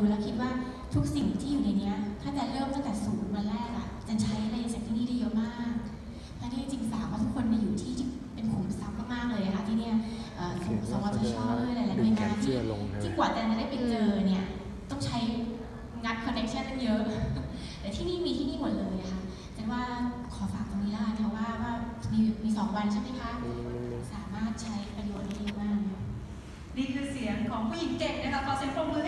ดูแล้วคิดว่าทุกสิ่งที่อยู่ในนี้ถ้าจะเริ่มตั้งแต่ศูนย์วันแรกอะจะใช้อะไรจากที่นี่ได้เยอะมากและที่จริงสาวว่าทุกคนมาอยู่ที่เป็นขุมทรัพย์มากๆเลยค่ะที่เนี่ยสวทชหลายๆหน่วยงานที่ที่กว่าจะได้ไปเจอเนี่ยต้องใช้งัดคอนเนคชั่นเยอะ แต่ที่นี่มีที่นี่หมดเลยค่ะแต่ว่าขอฝากตรงนี้แล้วกัค่ะว่าว่ามีมีสองวันใช่ไหมคะสามารถใช้ประโยชน์ได้เยอะมากนี่คือเสียงของผู้หญิงเก่งนะคะขอเสียงปรบมือ